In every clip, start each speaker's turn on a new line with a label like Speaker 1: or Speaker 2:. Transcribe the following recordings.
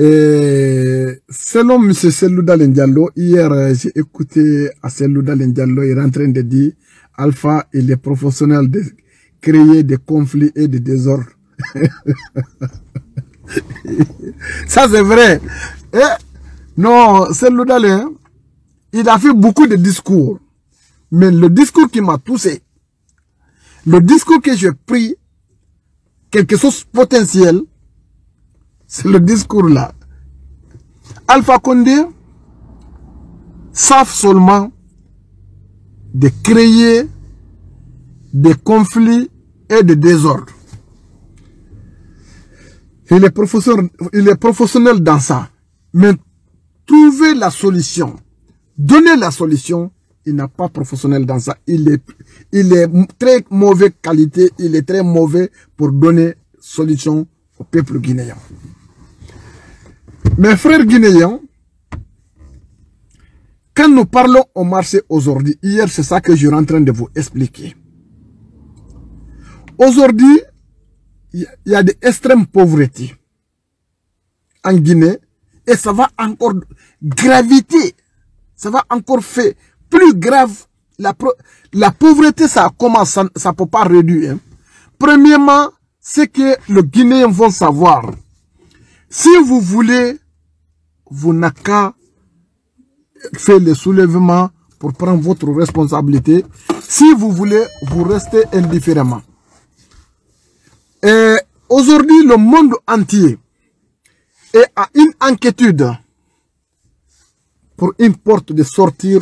Speaker 1: Et selon M. Selouda Diallo, hier, euh, j'ai écouté à Selouda Diallo, il est en train de dire Alpha, il est professionnel de créer des conflits et des désordres. Ça, c'est vrai. Et, non, Selouda, il a fait beaucoup de discours. Mais le discours qui m'a touché, le discours que j'ai pris, quelque chose de potentiel, c'est le discours là. Alpha Condé savent seulement de créer des conflits et des désordres. Il est, professionnel, dans ça. Mais trouver la solution, donner la solution, il n'a pas professionnel dans ça. Il est, il est très mauvaise qualité, il est très mauvais pour donner solution au peuple guinéen. Mes frères guinéens, quand nous parlons au marché aujourd'hui, hier c'est ça que je suis en train de vous expliquer. Aujourd'hui, il y a des extrêmes pauvreté en Guinée et ça va encore graviter, ça va encore faire plus grave. La, la pauvreté, ça commence, ça ne peut pas réduire. Hein. Premièrement, c'est que le Guinéen vont savoir. Si vous voulez, vous n'avez qu'à faire le soulèvement pour prendre votre responsabilité. Si vous voulez, vous restez indifféremment. Et aujourd'hui, le monde entier est à une inquiétude pour une porte de sortir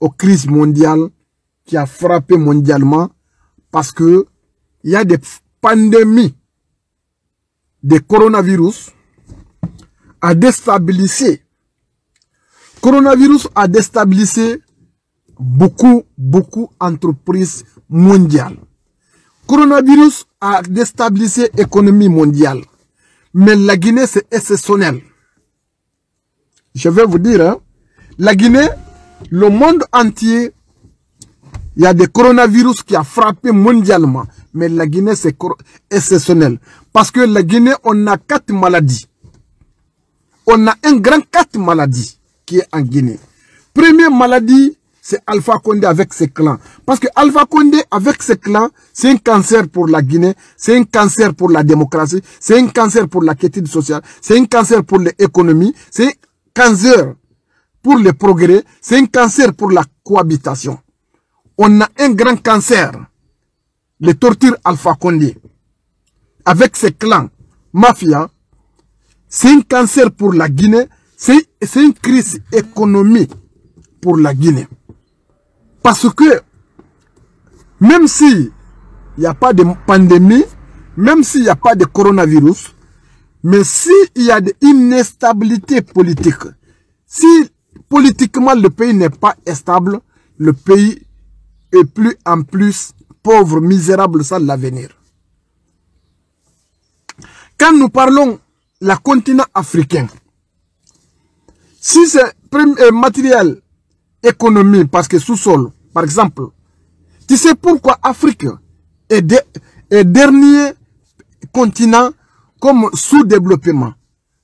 Speaker 1: aux crises mondiales qui a frappé mondialement parce que il y a des pandémies de coronavirus a déstabilisé. Coronavirus a déstabilisé beaucoup, beaucoup d'entreprises mondiales. Coronavirus a déstabilisé l'économie mondiale. Mais la Guinée, c'est exceptionnel. Je vais vous dire, hein, la Guinée, le monde entier, il y a des coronavirus qui a frappé mondialement. Mais la Guinée, c'est exceptionnel. Parce que la Guinée, on a quatre maladies. On a un grand quatre maladies qui est en Guinée. Première maladie, c'est Alpha Condé avec ses clans. Parce que Alpha Condé avec ses clans, c'est un cancer pour la Guinée, c'est un cancer pour la démocratie, c'est un cancer pour la quiétude sociale, c'est un cancer pour l'économie, c'est un cancer pour le progrès, c'est un cancer pour la cohabitation. On a un grand cancer, les tortures Alpha Condé, avec ses clans, mafia, c'est un cancer pour la Guinée, c'est une crise économique pour la Guinée. Parce que, même si il n'y a pas de pandémie, même s'il n'y a pas de coronavirus, mais s'il y a une instabilité politique, si politiquement le pays n'est pas stable, le pays est plus en plus pauvre, misérable sans l'avenir. Quand nous parlons la continent africain, si c'est matériel économie, parce que sous-sol, par exemple, tu sais pourquoi Afrique est, est dernier continent comme sous-développement?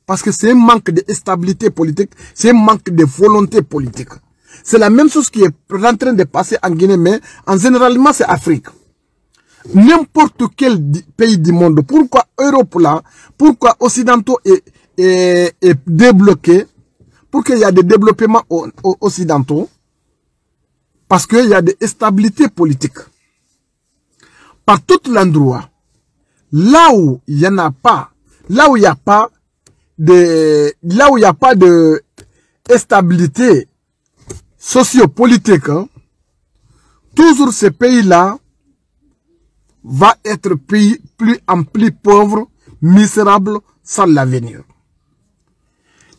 Speaker 1: Parce que c'est un manque de stabilité politique, c'est un manque de volonté politique. C'est la même chose qui est en train de passer en Guinée, mais en généralement c'est Afrique. N'importe quel pays du monde, pourquoi Europe là, pourquoi Occidentaux est, est, est débloqué, pour qu'il y ait des développements occidentaux, parce qu'il y a des stabilités politiques. Par tout l'endroit, là où il n'y en a pas, là où il n'y a pas de, là où il a pas de stabilité sociopolitique, hein, toujours ces pays-là va être pays plus en plus pauvre, misérable, sans l'avenir.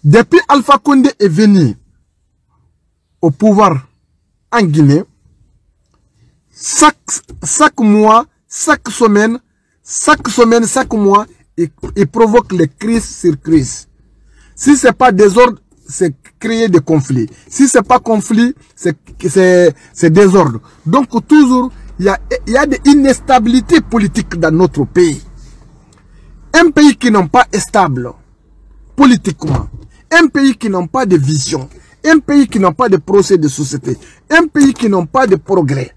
Speaker 1: Depuis Alpha Condé est venu au pouvoir en Guinée, chaque, chaque mois, chaque semaine, chaque semaine, chaque mois, il, provoque les crises sur crises. Si ce n'est pas désordre, c'est créer des conflits. Si ce n'est pas conflit, c'est désordre. Donc toujours, il y a, y a politique dans notre pays. Un pays qui n'est pas stable, politiquement, un pays qui n'a pas de vision, un pays qui n'a pas de procès de société, un pays qui n'a pas de progrès,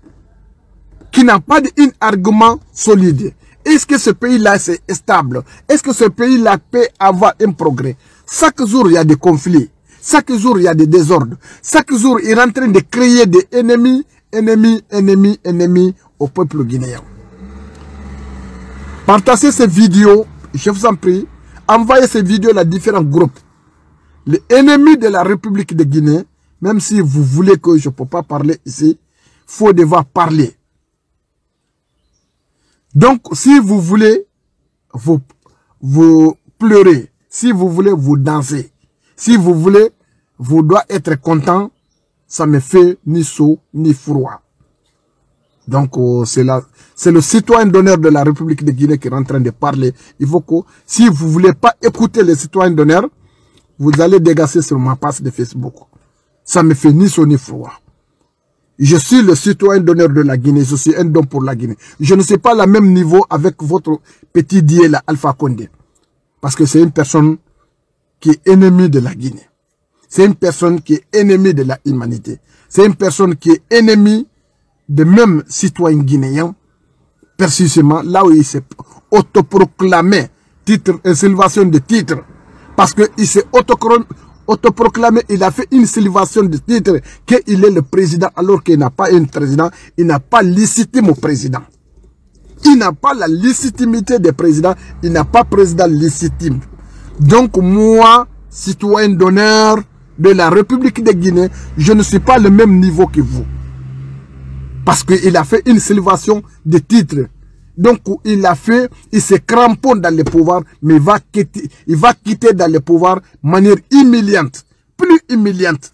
Speaker 1: qui n'a pas d'argument solide, est-ce que ce pays-là c'est stable? Est-ce que ce pays-là peut avoir un progrès? Chaque jour, il y a des conflits. Chaque jour, il y a des désordres. Chaque jour, il est en train de créer des ennemis, ennemis, ennemis, ennemis au peuple guinéen. Partagez ces vidéos, je vous en prie. Envoyez ces vidéos à différents groupes. Les ennemis de la République de Guinée, même si vous voulez que je ne peux pas parler ici, faut devoir parler. Donc, si vous voulez vous, vous pleurer, si vous voulez vous danser, si vous voulez, vous doit être content, ça me fait ni chaud ni froid. Donc, euh, c'est le citoyen d'honneur de la République de Guinée qui est en train de parler. Il faut que, si vous voulez pas écouter les citoyens d'honneur, vous allez dégager sur ma page de Facebook. Ça me fait ni chaud ni froid. Je suis le citoyen d'honneur de la Guinée. Je suis un don pour la Guinée. Je ne suis pas le même niveau avec votre petit dieu, Alpha Condé. Parce que c'est une personne qui est ennemie de la Guinée. C'est une personne qui est ennemie de la humanité. C'est une personne qui est ennemie de même citoyens guinéens, précisément là où il s'est autoproclamé titre, insolvation de titre, parce qu'il s'est autoproclamé, il a fait une sylvation de titre qu'il est le président alors qu'il n'a pas un président, il n'a pas légitime au président. Il n'a pas la légitimité des présidents, il n'a pas président légitime. Donc moi, citoyen d'honneur de la République de Guinée, je ne suis pas le même niveau que vous. Parce qu'il a fait une sylvation de titre. Donc, il a fait, il se cramponne dans le pouvoir, mais il va quitter, il va quitter dans le pouvoir de manière humiliante. Plus humiliante.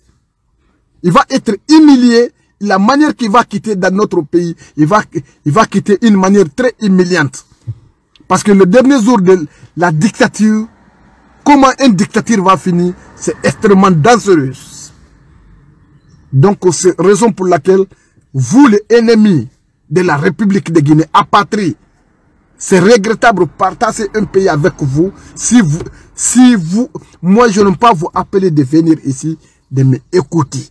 Speaker 1: Il va être humilié. La manière qu'il va quitter dans notre pays, il va, il va quitter une manière très humiliante. Parce que le dernier jour de la dictature, comment une dictature va finir, c'est extrêmement dangereux. Donc, c'est raison pour laquelle vous, les ennemis de la République de Guinée, apatrie, c'est regrettable de partager un pays avec vous. Si vous, si vous, moi je peux pas vous appeler de venir ici, de m'écouter.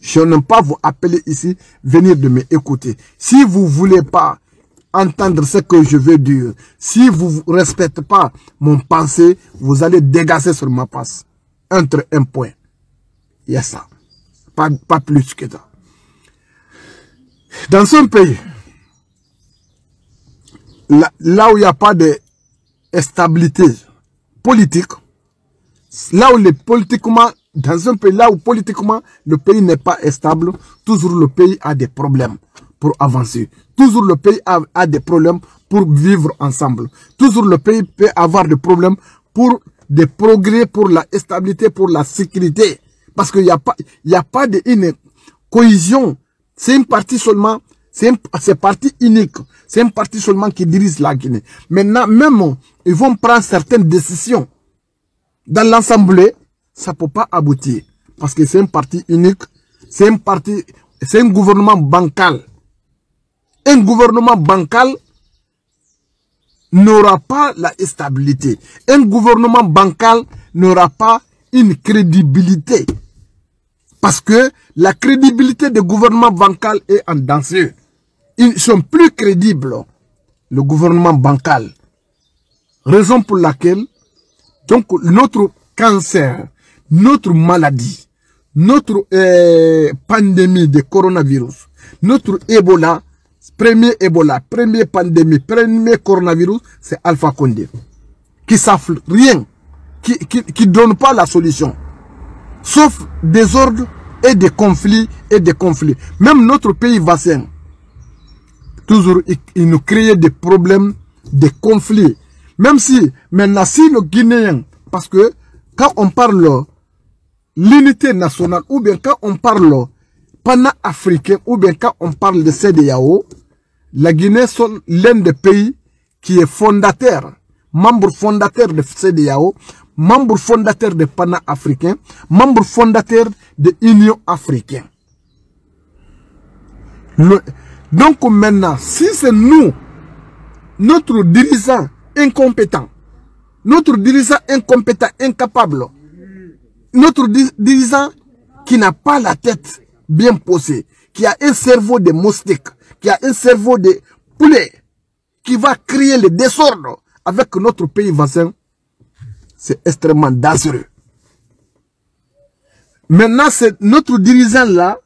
Speaker 1: Je peux pas vous appeler ici, venir de m'écouter. Si vous ne voulez pas entendre ce que je veux dire, si vous ne respectez pas mon pensée, vous allez dégager sur ma passe. Entre un point. Il y a ça. Pas, plus que ça. Dans un pays, là, où il n'y a pas de stabilité politique, là où politiquement, dans un pays là où politiquement le pays n'est pas stable, toujours le pays a des problèmes pour avancer. Toujours le pays a, a, des problèmes pour vivre ensemble. Toujours le pays peut avoir des problèmes pour des progrès, pour la stabilité, pour la sécurité. Parce qu'il n'y a pas, de cohésion. C'est une partie seulement, c'est une partie unique. C'est une partie seulement qui dirige la Guinée. Maintenant, même, ils vont prendre certaines décisions. Dans l'Assemblée, ça ne peut pas aboutir. Parce que c'est une partie unique. C'est une partie, c'est un gouvernement bancal. Un gouvernement bancal n'aura pas la stabilité. Un gouvernement bancal n'aura pas une crédibilité. Parce que la crédibilité des gouvernements bancal est en danger. Ils sont plus crédibles, le gouvernement bancal. Raison pour laquelle, donc, notre cancer, notre maladie, notre euh, pandémie de coronavirus, notre Ebola, premier Ebola, première pandémie, premier coronavirus, c'est Alpha Condé. Qui savent rien, qui ne qui, qui donne pas la solution. Sauf désordre et des conflits et des conflits. Même notre pays voisin, toujours, il, nous crée des problèmes, des conflits. Même si, maintenant, si le Guinéen, parce que quand on parle l'unité nationale, ou bien quand on parle pana-africain, ou bien quand on parle de CDAO, la Guinée sont l'un des pays qui est fondateur, membre fondateur de CDAO, membre fondateur de Pana-Africain, membre fondateur de l'Union africaine. donc maintenant, si c'est nous, notre dirigeant incompétent, notre dirigeant incompétent, incapable, notre dirigeant qui n'a pas la tête bien posée, qui a un cerveau de moustique, qui a un cerveau de poulet, qui va créer le désordre avec notre pays voisin, c'est extrêmement dangereux. Maintenant, c'est notre dirigeant-là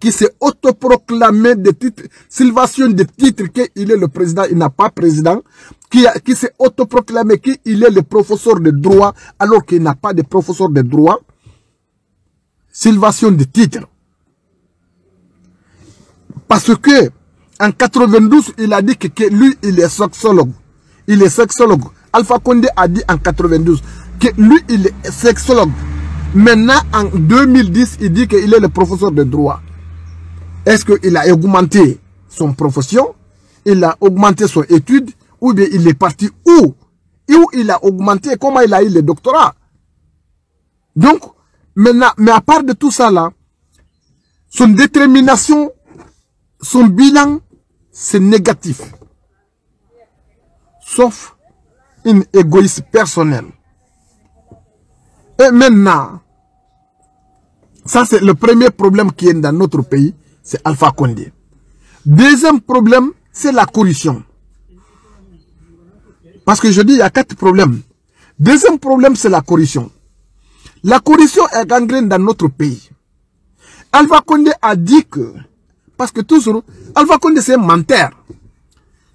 Speaker 1: qui s'est autoproclamé de titre, Sylvation de titre qu'il est le président, il n'a pas président, qui, qui s'est autoproclamé qu'il est le professeur de droit alors qu'il n'a pas de professeur de droit. Sylvation de titre. Parce que en 92, il a dit que, lui, il est sexologue. Il est sexologue. Alpha Condé a dit en 92 que lui, il est sexologue. Maintenant, en 2010, il dit qu'il est le professeur de droit. Est-ce qu'il a augmenté son profession? Il a augmenté son étude? Ou bien il est parti où? Où il a augmenté? Comment il a eu le doctorat? Donc, maintenant, mais à part de tout ça là, son détermination, son bilan, c'est négatif. Sauf une égoïste personnelle. Et maintenant, ça c'est le premier problème qui est dans notre pays, c'est Alpha Condé. Deuxième problème, c'est la corruption. Parce que je dis, il y a quatre problèmes. Deuxième problème, c'est la corruption. La corruption est gangrène dans notre pays. Alpha Condé a dit que, parce que toujours, Alpha Condé c'est un menteur.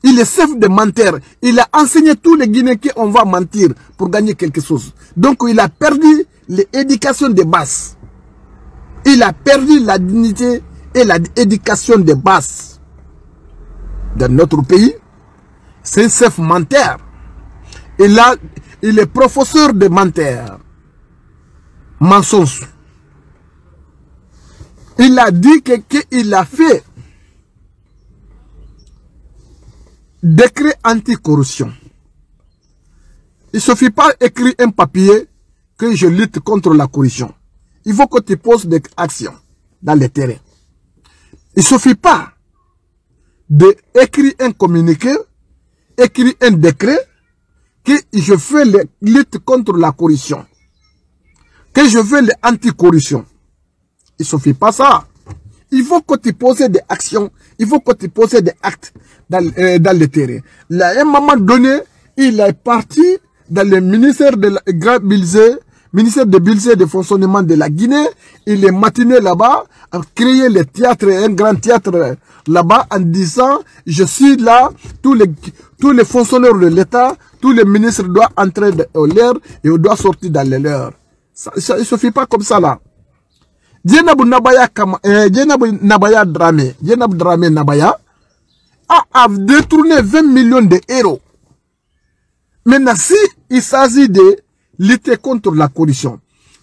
Speaker 1: Il est chef de menteur. Il a enseigné tous les Guinéens qu'on va mentir pour gagner quelque chose. Donc il a perdu l'éducation de base. Il a perdu la dignité et l'éducation de base. Dans notre pays, c'est un chef menteur. Et là, il est professeur de menteur. Mensonge. Il a dit qu'il a fait décret anticorruption. Il ne suffit pas d'écrire un papier que je lutte contre la corruption. Il faut que tu poses des actions dans le terrain. Il ne suffit pas d'écrire un communiqué, écrire un décret, que je fais la lutte contre la corruption, que je fais l'anticorruption. Il ne suffit pas ça. Il faut que tu poses des actions, il faut que tu poses des actes dans, euh, dans le terrain. Là, à un moment donné, il est parti dans le ministère de la Grand ministère de Bilzé de fonctionnement de la Guinée. Il est matiné là-bas, a créé le théâtre, un grand théâtre là-bas en disant, je suis là, tous les, tous les fonctionnaires de l'État, tous les ministres doivent entrer dans l'air et doivent sortir dans l'air. Ça, ça, il suffit pas comme ça là. Djenabu Nabaya, eh, Dramé, Nabaya, a, détourné 20 millions d'euros. Maintenant, si il s'agit de lutter contre la corruption,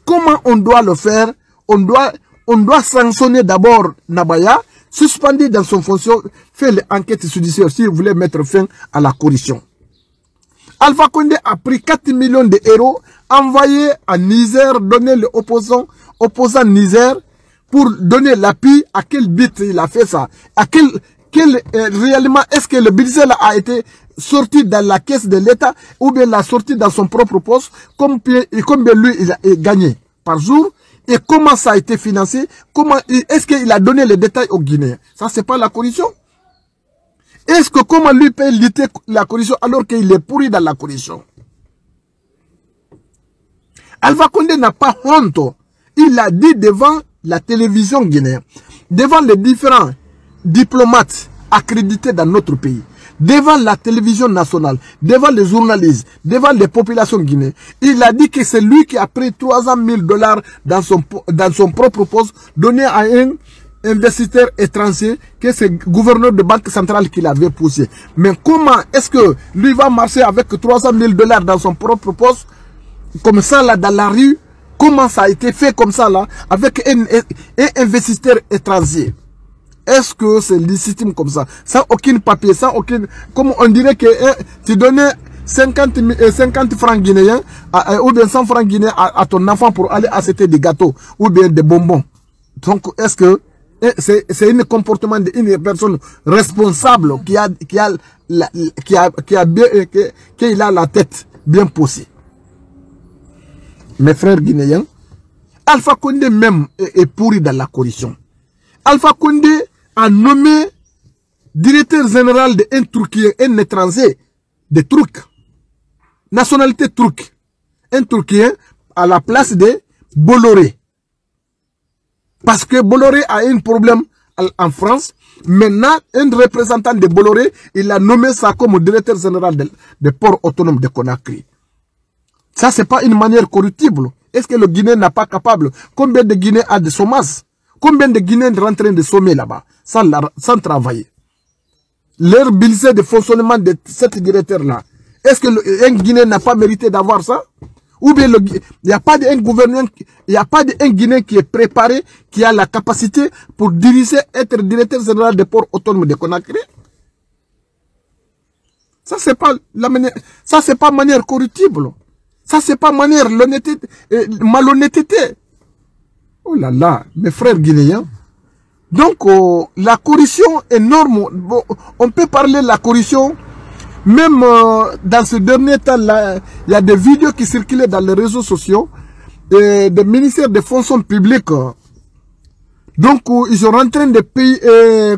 Speaker 1: comment on doit le faire? On doit, on doit sanctionner d'abord Nabaya, suspendre dans son fonction, faire l'enquête judiciaire si vous voulez mettre fin à la corruption. Alpha Condé a pris 4 millions d'euros, envoyé à Niger, donné les opposants, opposants Niger, pour donner l'appui à quel but il a fait ça, à quel, quel euh, réellement est-ce que le budget a été sorti dans la caisse de l'État ou bien l'a sorti dans son propre poste, combien, combien lui il a gagné par jour? Et comment ça a été financé, comment est-ce qu'il a donné les détails aux Guinéens? Ça c'est pas la corruption. Est-ce que comment lui peut lutter la corruption alors qu'il est pourri dans la corruption? Alpha Condé n'a pas honte. Il a dit devant la télévision guinéenne, devant les différents diplomates accrédités dans notre pays, devant la télévision nationale, devant les journalistes, devant les populations guinéennes. Il a dit que c'est lui qui a pris 300 000 dollars dans son, propre poste, donné à un investisseur étranger, que c'est le gouverneur de banque centrale qui l'avait poussé. Mais comment est-ce que lui va marcher avec 300 000 dollars dans son propre poste, comme ça là dans la rue Comment ça a été fait comme ça là, avec un, investisseur étranger? Est-ce que c'est légitime comme ça? Sans aucun papier, sans aucun... Comme on dirait que eh, tu donnais 50, 50 francs guinéens ou bien 100 francs guinéens à, ton enfant pour aller acheter des gâteaux ou bien des bonbons. Donc, est-ce que eh, c'est un comportement d'une personne responsable qui a, qui a, la, qui a, qui a bien, qui, qui a la tête bien posé. Mes frères guinéens, Alpha Condé même est, pourri dans la corruption. Alpha Condé a nommé directeur général d'un Turquie, un étranger, des trucs. Nationalité turque. Un Turquien à la place de Bolloré. Parce que Bolloré a un problème en France. Maintenant, un représentant de Bolloré, il a nommé ça comme directeur général des ports autonomes de Conakry. Ça, c'est pas une manière corruptible. Est-ce que le Guinéen n'a pas capable? Combien de Guinéens a des chômages? Combien de Guinéens sont en train de sommer là-bas sans, travailler? Leur billet de fonctionnement de cette directeur-là, est-ce qu'un Guinéen n'a pas mérité d'avoir ça? Ou bien il n'y a pas d'un gouverneur, il n'y a pas d'un Guinéen qui est préparé, qui a la capacité pour diriger, être directeur général des ports autonomes de Conakry? Ça, c'est pas la pas manière corruptible. Ça, c'est pas manière euh, malhonnêteté. Oh là là, mes frères guinéens. Donc, oh, la corruption est énorme. on peut parler de la corruption même euh, dans ce dernier temps-là, il y a des vidéos qui circulaient dans les réseaux sociaux et des ministères des fonctions publiques. Donc, ils sont en train de payer, euh,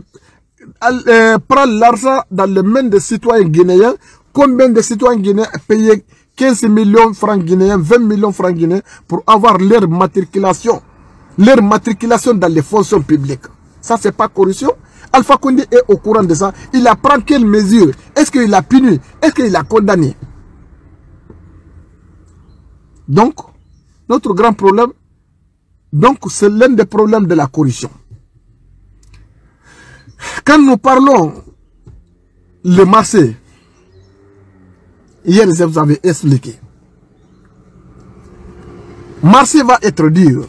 Speaker 1: euh, prendre l'argent dans les mains des citoyens guinéens. Combien de citoyens guinéens payé 15 millions francs guinéens, 20 millions francs guinéens pour avoir leur matriculation, leur matriculation dans les fonctions publiques. Ça, c'est pas corruption Alpha Condé est au courant de ça. Il a pris quelles mesures Est-ce qu'il a puni? Est-ce qu'il a condamné? Donc, notre grand problème, donc c'est l'un des problèmes de la corruption. Quand nous parlons le marché, hier vous avais expliqué, marché va être dur.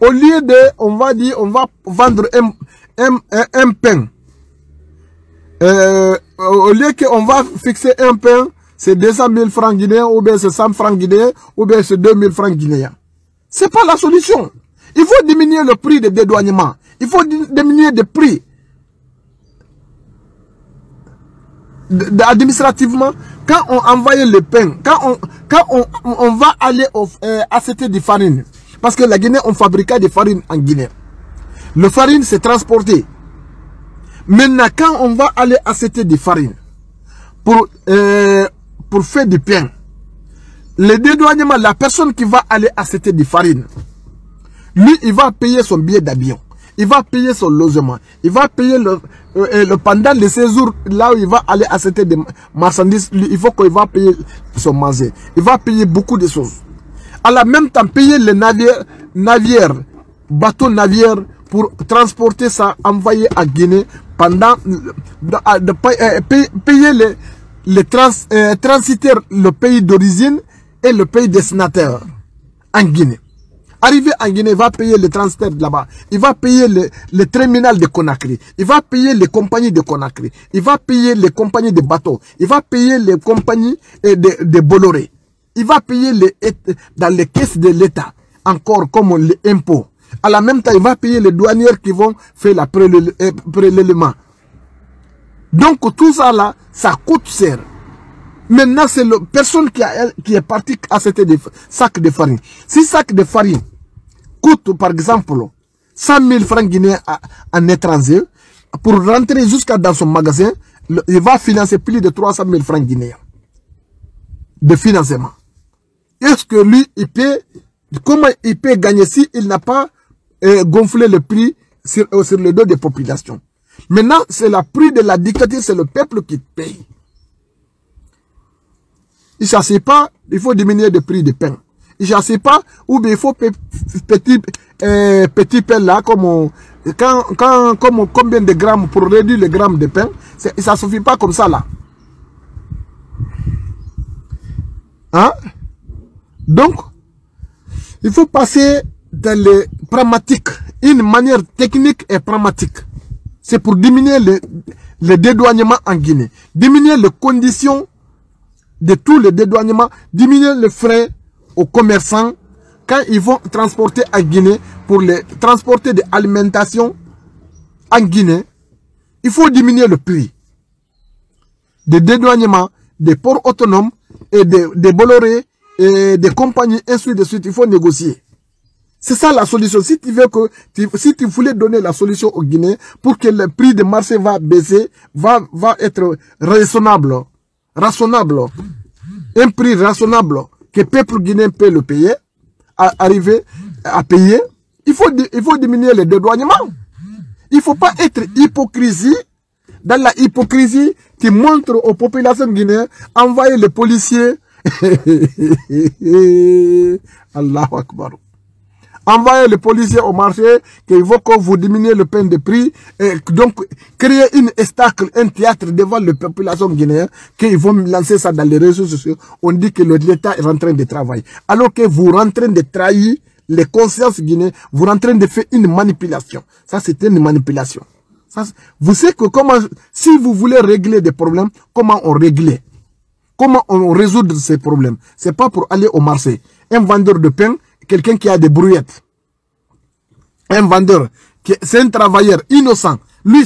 Speaker 1: Au lieu de, on va dire, on va vendre un, un, pain. Euh, au lieu qu'on va fixer un pain, c'est 200 000 francs guinéens, ou bien c'est 100 francs guinéens, ou bien c'est 2 000 francs guinéens. C'est pas la solution. Il faut diminuer le prix de dédouanement. Il faut diminuer le prix. Administrativement, quand on envoie le pain, quand on, quand on, on va aller euh, acheter des farines, parce que la Guinée, on fabriquait des farines en Guinée. Le farine, c'est transporté. Maintenant, quand on va aller acheter des farines pour, euh, pour faire du pain, le dédouanement, la personne qui va aller acheter des farines, lui, il va payer son billet d'avion. Il va payer son logement. Il va payer le, euh, le pendant le séjour là où il va aller acheter des marchandises. il faut qu'il va payer son manger. Il va payer beaucoup de choses. À la même temps, payer les navires, bateaux navires pour transporter ça, envoyer à Guinée pendant de, euh, payer les, les trans, euh, transitaires, le pays d'origine et le pays destinataire en Guinée. Arrivé en Guinée, il va payer les transitaires là-bas. Il va payer le, terminal de Conakry. Il va payer les compagnies de Conakry. Il va payer les compagnies de bateaux. Il va payer les compagnies euh, de, Bolloré. Il va payer les, dans les caisses de l'État, encore comme les impôts. À la même temps, il va payer les douanières qui vont faire la euh, prélèvement. Donc tout ça là, ça coûte cher. Maintenant, c'est la personne qui, a, qui est partie acheter des sacs de farine. Si sac de farine coûte, par exemple, 100 000 francs guinéens en étranger, pour rentrer jusqu'à dans son magasin, il va financer plus de 300 000 francs guinéens de financement. Est-ce que lui, il peut, comment il peut gagner si il n'a pas gonfler le prix sur, euh, sur le dos des populations? Maintenant, c'est le prix de la dictature, c'est le peuple qui paye. Il ne sait pas, il faut diminuer le prix du pain. Il ne sait pas, ou il faut petit, euh, petit pain là, comme quand, quand, comme, combien de grammes pour réduire les grammes de pain. Ça ne suffit pas comme ça là. Hein? Donc, il faut passer dans les pragmatiques, une manière technique et pragmatique. C'est pour diminuer le, le dédouanement en Guinée, diminuer les conditions de tous les dédouanements, diminuer les frais aux commerçants quand ils vont transporter en Guinée pour les transporter de l'alimentation en Guinée. Il faut diminuer le prix des dédouanements des ports autonomes et des, des Bolloré et des compagnies, ainsi de suite. Il faut négocier. C'est ça la solution. Si tu veux que, si tu voulais donner la solution au Guinée pour que le prix de marché va baisser, va, va être raisonnable, raisonnable, un prix raisonnable que le peuple guinéen peut le payer, arriver à payer, il faut, il faut diminuer les dédouanements. Il faut pas être hypocrisie. Dans la hypocrisie, qui montre aux populations guinéennes, envoyer les policiers. Allahu Akbar envoyer les policiers au marché, qu'il que vous diminuez le pain de prix, et donc créer une estacle, un théâtre devant la population guinéenne, qu'ils vont lancer ça dans les réseaux sociaux. On dit que l'État est en train de travailler. Alors que vous rentrez de trahir les consciences guinéennes, vous rentrez de faire une manipulation. Ça, c'est une manipulation. Vous savez que comment, si vous voulez régler des problèmes, comment on règle Comment on résout ces problèmes? C'est pas pour aller au marché. Un vendeur de pain, quelqu'un qui a des brouillettes, un vendeur, c'est un travailleur innocent. Lui,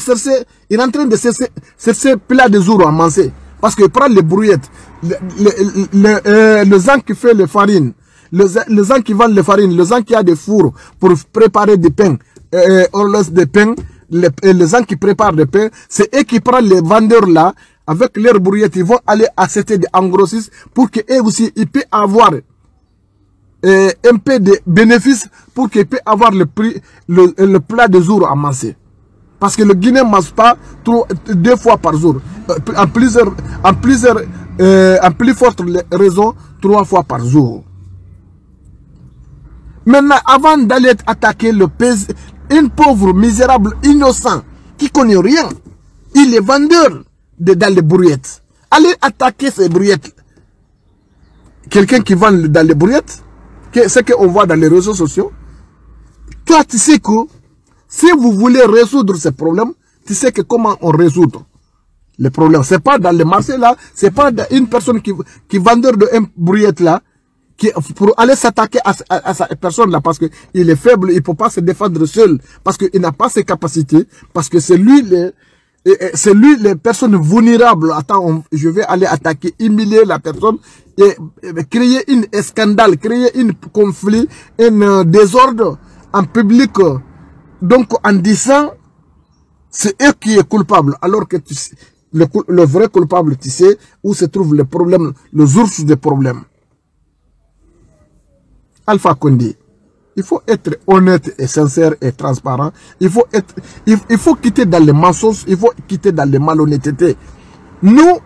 Speaker 1: il est en train de chercher plat de jour à manger. Parce qu'il prend les brouillettes, le, euh, gens qui fait les farines, les, gens qui vendent les farines, les gens qui a des fours pour préparer des pains, euh, euh des pains, les, gens qui préparent des pains, c'est eux qui prennent les vendeurs là, avec leurs brouillettes, ils vont aller acheter des engrossistes pour qu'eux aussi, puissent avoir un peu de bénéfices pour qu'il puisse avoir le prix, le, plat de jour à manger. Parce que le Guinée ne mange pas deux fois par jour. Euh, en plusieurs, en plusieurs, euh, en plus forte raison, trois fois par jour. Maintenant, avant d'aller attaquer le pays, un pauvre, misérable, innocent, qui connaît rien, il est vendeur de, dans les brouillettes. Allez attaquer ces brouillettes. Quelqu'un qui vend dans les brouillettes, ce qu'on voit dans les réseaux sociaux, toi, tu sais que si vous voulez résoudre ces problèmes, tu sais que comment on résout les problèmes. C'est pas dans le marché là, c'est pas une personne qui, qui vendeur de un là, qui, pour aller s'attaquer à, à, cette personne là, parce qu'il est faible, il peut pas se défendre seul, parce qu'il n'a pas ses capacités, parce que c'est lui les, c'est lui les personnes vulnérables. Attends, je vais aller attaquer, humilier la personne et, créer une scandale, créer un conflit, un euh, désordre en public. Donc, en disant, c'est eux qui est coupable, alors que le, le, vrai coupable, tu sais où se trouve le problème, le source des problèmes. Alpha Condé. Il faut être honnête et sincère et transparent. Il faut être, il, faut quitter dans les mensonges, il faut quitter dans les malhonnêtetés. Nous,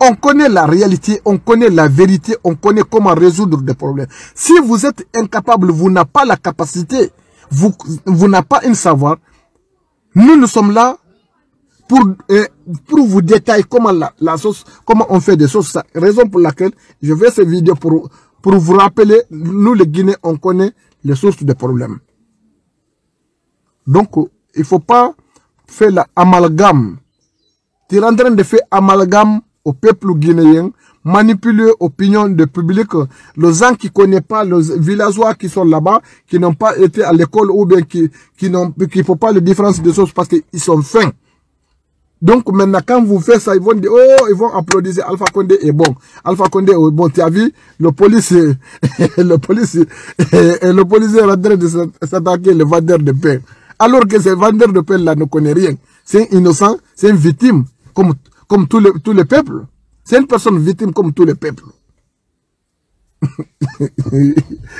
Speaker 1: on connaît la réalité, on connaît la vérité, on connaît comment résoudre des problèmes. Si vous êtes incapable, vous n'avez pas la capacité, vous, vous n'avez pas un savoir, nous, nous sommes là pour, euh, pour vous détailler comment la, la sauce, comment on fait des choses. Raison pour laquelle je vais cette vidéo pour, pour vous rappeler, nous les Guinéens, on connaît les sources des problèmes. Donc, il ne faut pas faire l'amalgame. Tu es en train de faire amalgame au peuple guinéen, manipuler l'opinion du public, les gens qui ne connaissent pas, les villageois qui sont là-bas, qui n'ont pas été à l'école ou bien qui, n'ont qui font pas la différence des choses parce qu'ils sont fins. Donc maintenant, quand vous faites ça, ils vont dire, oh, ils vont applaudir, Alpha Condé est bon. Alpha Condé est bon, tu as vu, le police, le le policier est en train de s'attaquer le vendeur de pain. Alors que ce vendeur de pain là ne connaît rien. C'est innocent, c'est une victime, comme, comme tous les, tous les peuples. C'est une personne victime comme tous les peuples.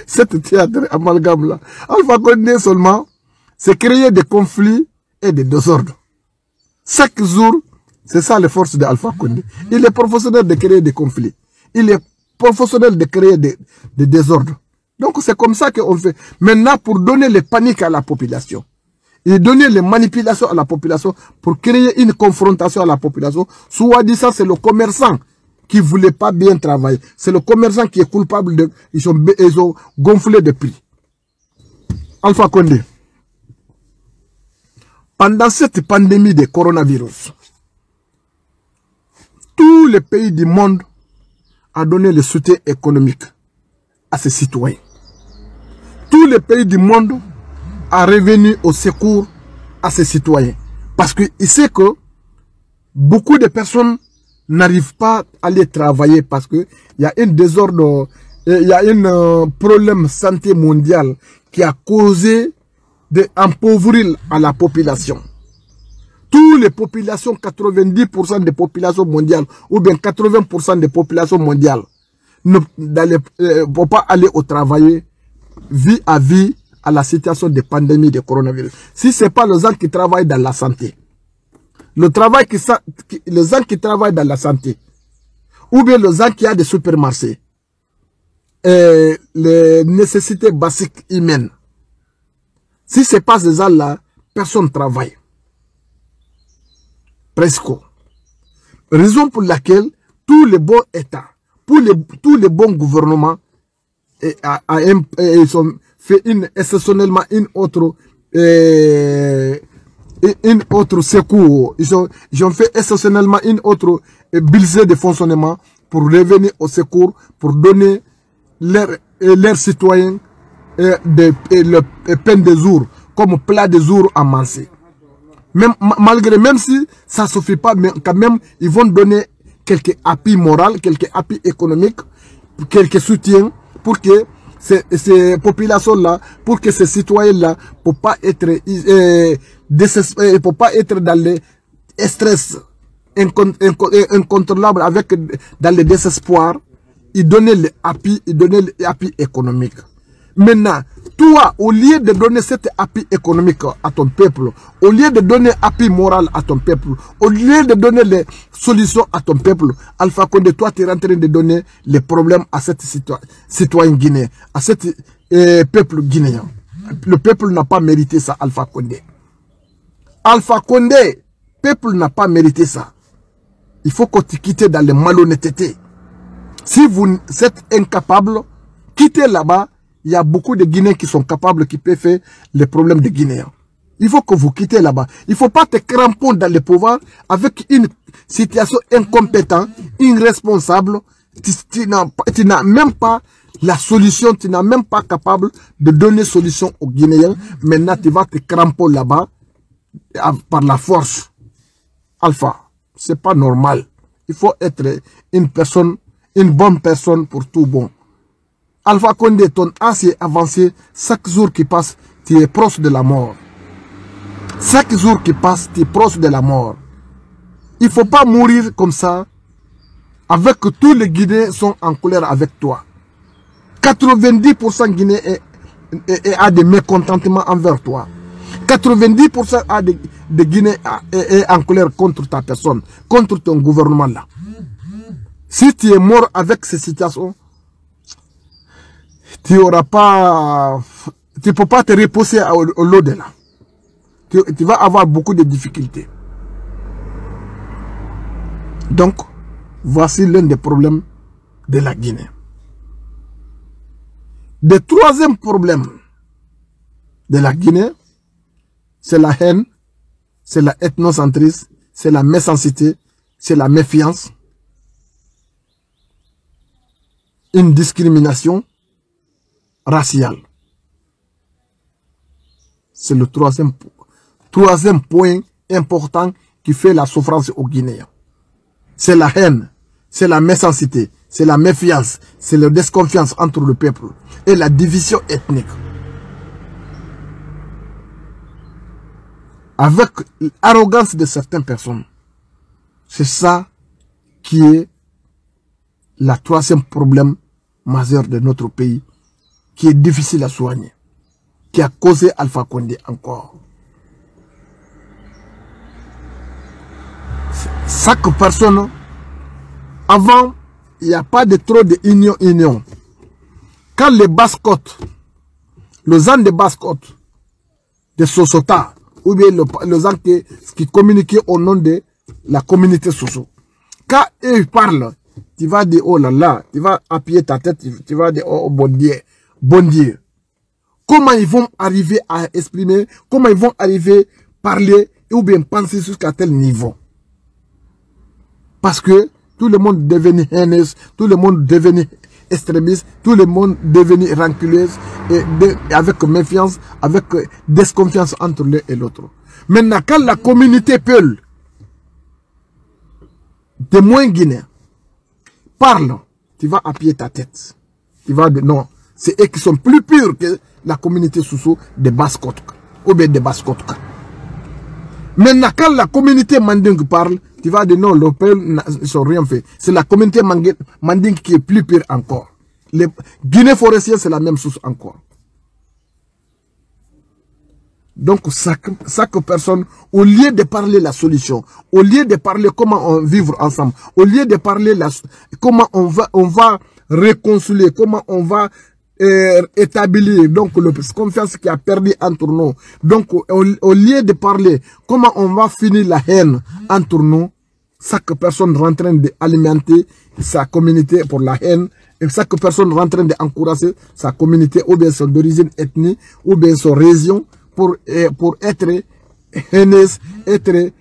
Speaker 1: Cette théâtre amalgame là. Alpha Condé seulement, c'est créer des conflits et des désordres. Chaque jour, c'est ça les forces d'Alpha Condé. Il est professionnel de créer des conflits. Il est professionnel de créer des, désordres. Donc c'est comme ça qu'on fait. Maintenant, pour donner les paniques à la population, et donner les manipulations à la population, pour créer une confrontation à la population, ça, c'est le commerçant qui voulait pas bien travailler. C'est le commerçant qui est coupable de... Ils ont, ils ont gonflé de prix. Alpha Condé. Pendant cette pandémie de coronavirus, tous les pays du monde ont donné le soutien économique à ses citoyens. Tous les pays du monde ont revenu au secours à ses citoyens. Parce qu'il sait que beaucoup de personnes n'arrivent pas à aller travailler parce que il y a un désordre, il y a un euh, problème santé mondial qui a causé d'appauvrir à la population. Toutes les populations, 90% des populations mondiales, ou bien 80% des populations mondiales, ne euh, vont pas aller au travail vie à vie à la situation de pandémie de coronavirus. Si ce n'est pas les gens qui travaillent dans la santé, le travail qui, les gens qui travaillent dans la santé, ou bien les gens qui ont des supermarchés, et les nécessités basiques humaines, si ce n'est pas ces gens-là, personne ne travaille. Presque. Raison pour laquelle tous les bons États, tous les, bons gouvernements, et, ont fait une, exceptionnellement une autre, autre secours. Ils ont, fait exceptionnellement une autre budget de fonctionnement pour revenir au secours, pour donner leurs citoyens de, le pain de jour, comme plat de jour à manger. Même, malgré, même si ça ne suffit pas, quand même, ils vont donner quelques appuis moraux, quelques appuis économiques, quelques soutiens pour que ces, populations-là, pour que ces citoyens-là, pour pas être, euh, euh, pas être dans le stress incontrôlable avec, dans le désespoir, ils donnaient les appuis, ils donnaient économiques. Maintenant, toi, au lieu de donner cet appui économique à ton peuple, au lieu de donner appui moral à ton peuple, au lieu de donner les solutions à ton peuple, Alpha Condé, toi, tu es en train de donner les problèmes à cette citoyen guinéen, à ce euh, peuple guinéen. Le peuple n'a pas mérité ça, Alpha Condé. Alpha Condé, peuple n'a pas mérité ça. Il faut que tu quittes dans les malhonnêtetés. Si vous êtes incapable, quittez là-bas il y a beaucoup de Guinéens qui sont capables, qui peuvent faire les problèmes des Guinéens. Il faut que vous quittez là-bas. Il ne faut pas te cramponner dans le pouvoir avec une situation incompétente, irresponsable. Tu, n'as même pas la solution, tu n'as même pas capable de donner solution aux Guinéens. Maintenant, tu vas te cramponner là-bas par la force. Alpha, c'est pas normal. Il faut être une personne, une bonne personne pour tout bon. Alpha Condé, ton âge avancé. Chaque jour qui passe, tu es proche de la mort. Chaque jour qui passe, tu es proche de la mort. Il ne faut pas mourir comme ça, avec tous les Guinéens sont en colère avec toi. 90% Guinéens est, a des mécontentements envers toi. 90% a des, des Guinéens est, en colère contre ta personne, contre ton gouvernement là. Si tu es mort avec ces situations, tu auras pas, tu peux pas te reposer au, au de là. Tu, tu, vas avoir beaucoup de difficultés. Donc, voici l'un des problèmes de la Guinée. Le troisième problème de la Guinée, c'est la haine, c'est la ethnocentrisme, c'est la mécensité, c'est la méfiance, une discrimination, raciale. C'est le troisième, troisième point important qui fait la souffrance aux Guinéens. C'est la haine, c'est la méchanceté, c'est la méfiance, c'est la desconfiance entre le peuple et la division ethnique. Avec l'arrogance de certaines personnes. C'est ça qui est le troisième problème majeur de notre pays qui est difficile à soigner, qui a causé Alpha Condé encore. Chaque personne, avant, il n'y a pas de trop de union. Quand les bascottes, les gens de bascottes, de Sosota, ou bien les gens qui, qui communiquent au nom de la communauté Soso, quand ils parlent, tu vas dire, oh là là, tu vas appuyer ta tête, tu vas dire, oh, oh bon Dieu, bon Dieu. Comment ils vont arriver à exprimer, comment ils vont arriver à parler ou bien penser jusqu'à tel niveau? Parce que tout le monde devenu haineux, tout le monde devenu extrémiste, tout le monde devenu rancunier et avec méfiance, avec desconfiance entre l'un et l'autre. Maintenant, quand la communauté peut témoins guinéens parlent, tu vas appuyer ta tête. Tu vas dire non, c'est eux qui sont plus purs que la communauté Soussou de Basse-Côte ou bien de Basse-Côte. Maintenant, quand la communauté Manding parle, tu vas dire non, les ne sont rien fait. C'est la communauté Manding qui est plus pire encore. Les Guinée forestiers, c'est la même chose encore. Donc, chaque, chaque personne, au lieu de parler la solution, au lieu de parler comment on vivre ensemble, au lieu de parler la, comment on va, on va réconcilier, comment on va établir donc le confiance qui a perdu entre nous. Donc, au, lieu de parler comment on va finir la haine entre nous, chaque personne est en train d'alimenter sa communauté pour la haine et chaque personne est en train d'encourager sa communauté ou bien son origine ethnique ou bien son région pour, pour être haineuse, être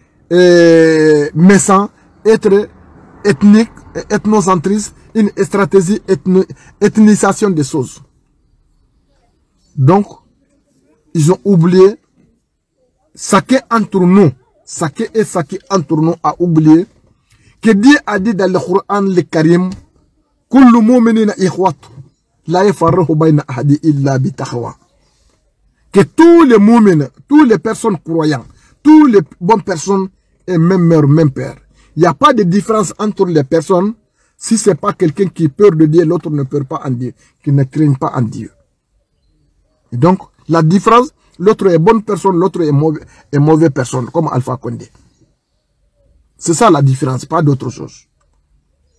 Speaker 1: méchant, être ethnique, ethnocentriste, une stratégie ethnisation des choses. Donc, ils ont oublié, chacun entre nous, chacun et chacun entre nous a oublié que Dieu a dit dans le Coran le Karim, كل مؤمن إخوة لا يفرق بين أحد إلا بتقوى que tous les moumines, toutes les personnes croyantes, toutes les bonnes personnes est même mère, même père. Il n'y a pas de différence entre les personnes si ce n'est pas quelqu'un qui peur de Dieu, l'autre ne peur pas en Dieu, qui ne craint pas en Dieu. Donc, la différence, l'autre est bonne personne, l'autre est mauvais, est mauvaise personne, comme Alpha Condé. C'est ça la différence, pas d'autre chose.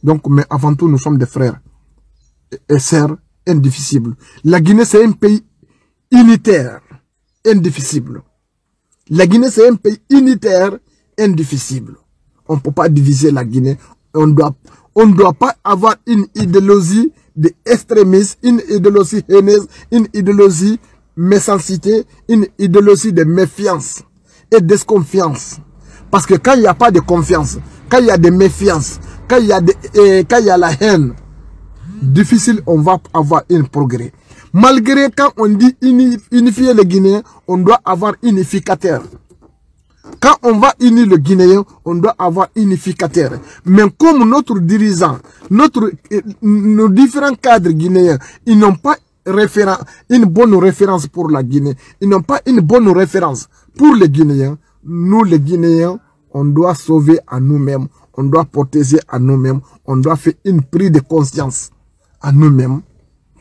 Speaker 1: Donc, mais avant tout, nous sommes des frères et sœurs indivisibles. La Guinée, c'est un pays unitaire, indivisible. La Guinée, c'est un pays unitaire, indivisible. On ne peut pas diviser la Guinée. On doit, on ne doit pas avoir une idéologie d'extrémisme, une idéologie haineuse, une idéologie méchanceté, une idéologie de méfiance et desconfiance. Parce que quand il n'y a pas de confiance, quand il y a de méfiance, quand il y a, de, quand il y a la haine, difficile, on va avoir un progrès. Malgré quand on dit unifier les Guinéens, on doit avoir unificateur. Quand on va unir le Guinéen, on doit avoir unificateur. Mais comme notre dirigeant, notre, eh, nos différents cadres guinéens, ils n'ont pas référent, une bonne référence pour la Guinée. Ils n'ont pas une bonne référence pour les Guinéens. Nous, les Guinéens, on doit sauver à nous-mêmes on doit protéger à nous-mêmes, on doit faire une prise de conscience à nous-mêmes.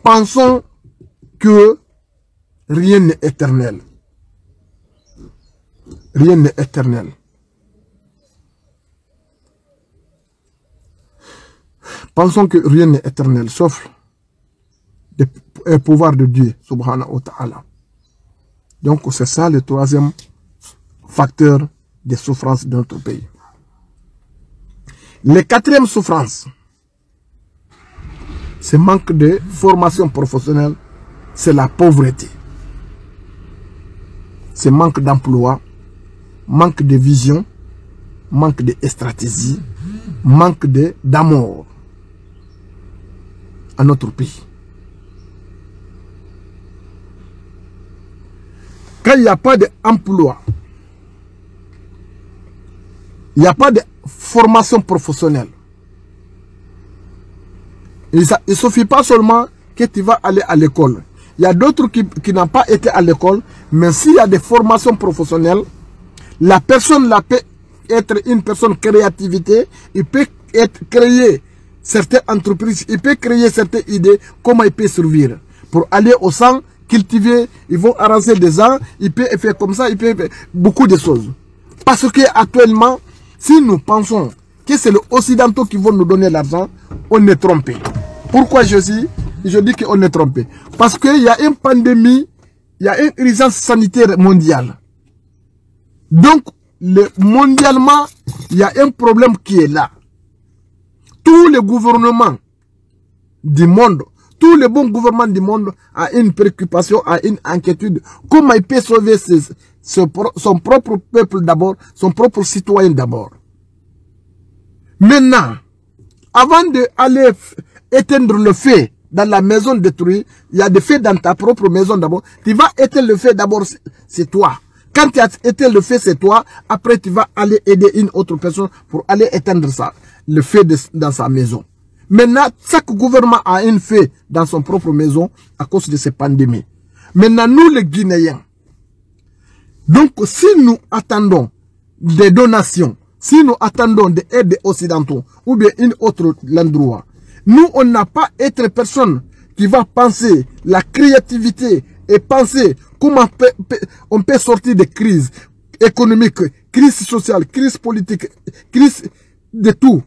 Speaker 1: Pensons que rien n'est éternel. Rien n'est éternel. Pensons que rien n'est éternel, sauf le pouvoir de Dieu, subhanahu wa ta'ala. Donc c'est ça le troisième facteur de souffrance de notre pays. Les quatrième souffrance, c'est manque de formation professionnelle, c'est la pauvreté. C'est manque d'emploi, manque de vision, manque de stratégie, manque d'amour à notre pays. Quand il n'y a pas d'emploi, il n'y a pas de formation professionnelle. Il ne suffit pas seulement que tu vas aller à l'école. Il y a d'autres qui, qui n'ont pas été à l'école, mais s'il y a des formations professionnelles, la personne là peut être une personne créativité, il peut créer certaines entreprises, il peut créer certaines idées, comment il peut survivre. Pour aller au sang, cultiver, ils vont arranger des ans, il peut faire comme ça, il peut faire beaucoup de choses. Parce que actuellement, si nous pensons que c'est les Occidentaux qui vont nous donner l'argent, on est trompé. Pourquoi je dis, je dis qu'on est trompé? Parce qu'il y a une pandémie, il y a une urgence sanitaire mondiale. Donc, le, mondialement, il y a un problème qui est là. Tous les gouvernements du monde, tous les bons gouvernements du monde ont une préoccupation, ont une inquiétude. Comment il peut sauver ses, son propre peuple d'abord, son propre citoyen d'abord? Maintenant, avant d'aller éteindre le feu dans la maison détruite, il y a des feux dans ta propre maison d'abord. Tu vas éteindre le feu d'abord, c'est toi. Quand tu as éteint le feu, c'est toi. Après, tu vas aller aider une autre personne pour aller éteindre ça. le feu dans sa maison. Maintenant, chaque gouvernement a une feu dans son propre maison à cause de ces pandémies. Maintenant, nous les Guinéens, donc si nous attendons des donations, si nous attendons des aides occidentaux ou bien une autre endroit, nous, on n'a pas être personne qui va penser la créativité et penser comment on peut sortir des crises économiques, crise sociale, crise politique, crise de tout.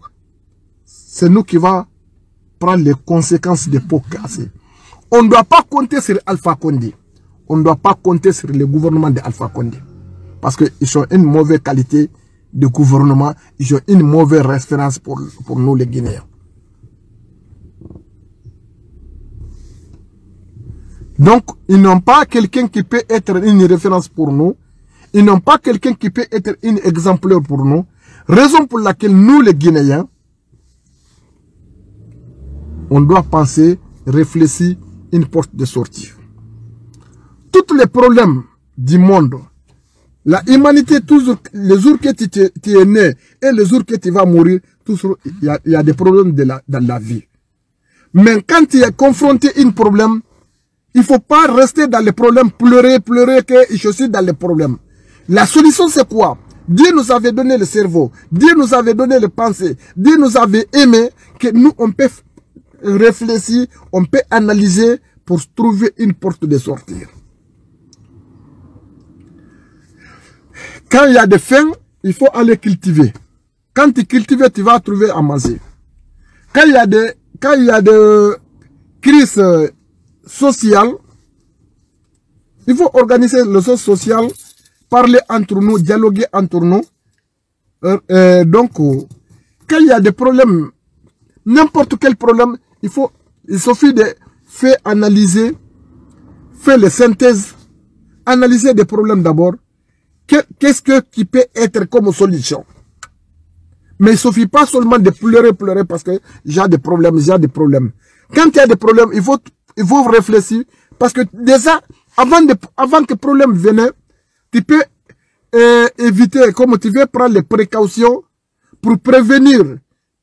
Speaker 1: C'est nous qui va prendre les conséquences des pots cassés. On ne doit pas compter sur Alpha Condé. On ne doit pas compter sur le gouvernement d'Alpha Condé. Parce qu'ils ont une mauvaise qualité de gouvernement. Ils ont une mauvaise référence pour, pour nous les Guinéens. Donc, ils n'ont pas quelqu'un qui peut être une référence pour nous. Ils n'ont pas quelqu'un qui peut être un exemplaire pour nous. Raison pour laquelle nous, les Guinéens, on doit penser, réfléchir une porte de sortie. Tous les problèmes du monde, la humanité, toujours, les jours que tu, es né et les jours que tu vas mourir, toujours, il y a, des problèmes dans la vie. Mais quand tu es confronté à un problème, il ne faut pas rester dans les problèmes, pleurer, pleurer que je suis dans les problèmes. La solution c'est quoi? Dieu nous avait donné le cerveau, Dieu nous avait donné le pensée, Dieu nous avait aimé que nous on peut réfléchir, on peut analyser pour trouver une porte de sortie. Quand il y a des faim, il faut aller cultiver. Quand tu cultives, tu vas trouver à manger. Quand il y a des, quand il y a des crises sociales, il faut organiser le social, parler entre nous, dialoguer entre nous. Euh, euh, donc, quand il y a des problèmes, n'importe quel problème, il faut, il suffit de faire analyser, faire les synthèses, analyser des problèmes d'abord. Qu'est-ce que qui peut être comme solution? Mais il ne suffit pas seulement de pleurer, pleurer parce que j'ai des problèmes, j'ai des problèmes. Quand il y a des problèmes, il faut, il faut réfléchir parce que déjà, avant, que le problème vienne, tu peux euh, éviter, comme tu veux prendre les précautions pour prévenir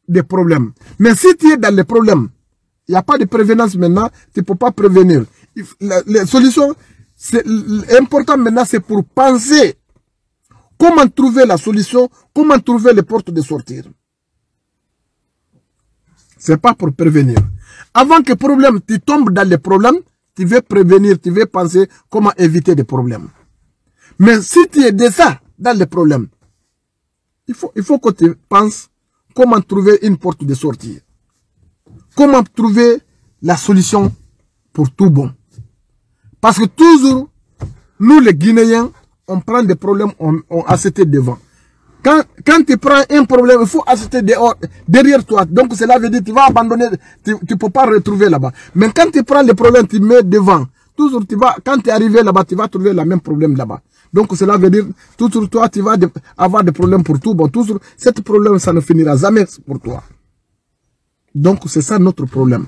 Speaker 1: des problèmes. Mais si tu es dans les problèmes, il n'y a pas de prévenance maintenant, tu ne peux pas prévenir. La, la solution, c'est important maintenant, c'est pour penser comment trouver la solution, comment trouver les portes de sortir. C'est pas pour prévenir. Avant que problème, tu tombes dans les problèmes, tu veux prévenir, tu veux penser comment éviter des problèmes. Mais si tu es déjà dans les problèmes, il faut, il faut que tu penses comment trouver une porte de sortie. Comment trouver la solution pour tout bon. Parce que toujours, nous les Guinéens, on prend des problèmes, on, on devant. Quand, quand tu prends un problème, il faut acheter derrière toi. Donc cela veut dire que tu vas abandonner, tu ne peux pas retrouver là-bas. Mais quand tu prends les problèmes, tu mets devant. Toujours, tu vas, quand tu es arrivé là-bas, tu vas trouver le même problème là-bas. Donc cela veut dire, toujours toi, tu vas avoir des problèmes pour tout. Bon, toujours, ce problème, ça ne finira jamais pour toi. Donc c'est ça notre problème.